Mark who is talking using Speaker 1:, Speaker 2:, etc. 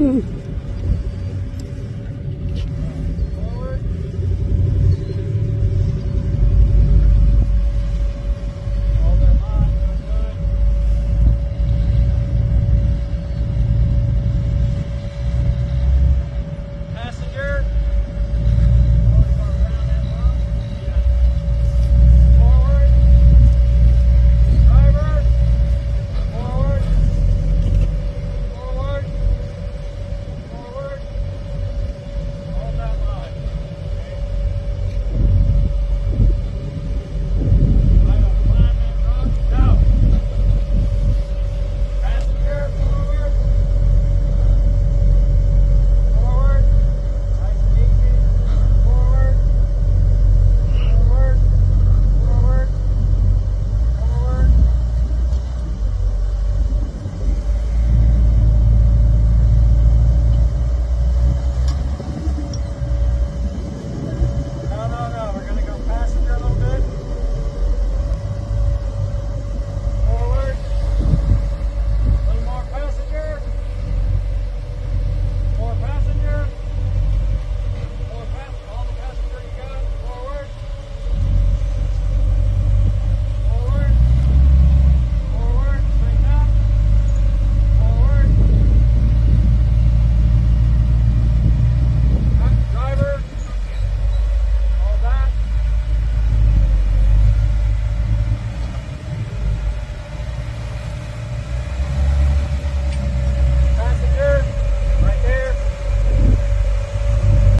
Speaker 1: Hmm.